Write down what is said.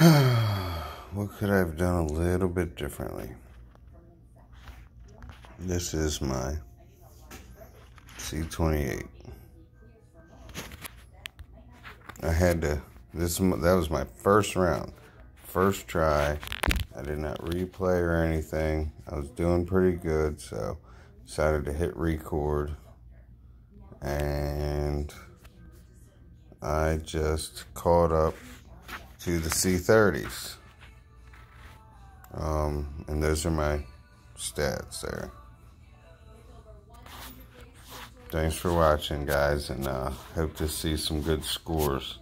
what could I have done a little bit differently? This is my C28. I had to, this that was my first round. First try. I did not replay or anything. I was doing pretty good, so decided to hit record. And I just caught up to the C30s. Um, and those are my stats there. Thanks for watching, guys, and uh, hope to see some good scores.